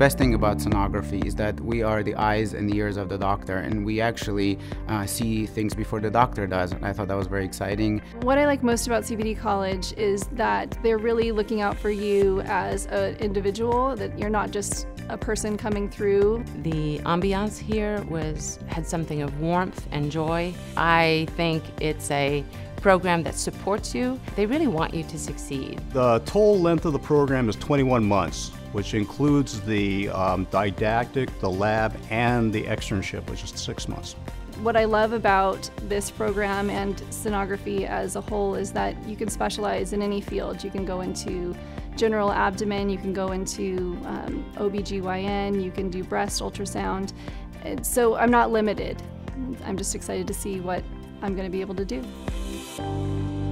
best thing about sonography is that we are the eyes and ears of the doctor, and we actually uh, see things before the doctor does. And I thought that was very exciting. What I like most about CBD College is that they're really looking out for you as an individual, that you're not just a person coming through. The ambiance here was had something of warmth and joy. I think it's a program that supports you. They really want you to succeed. The total length of the program is 21 months, which includes the um, didactic, the lab, and the externship, which is six months. What I love about this program and sonography as a whole is that you can specialize in any field. You can go into general abdomen, you can go into um, OBGYN, you can do breast ultrasound. So I'm not limited. I'm just excited to see what I'm going to be able to do. Thank you.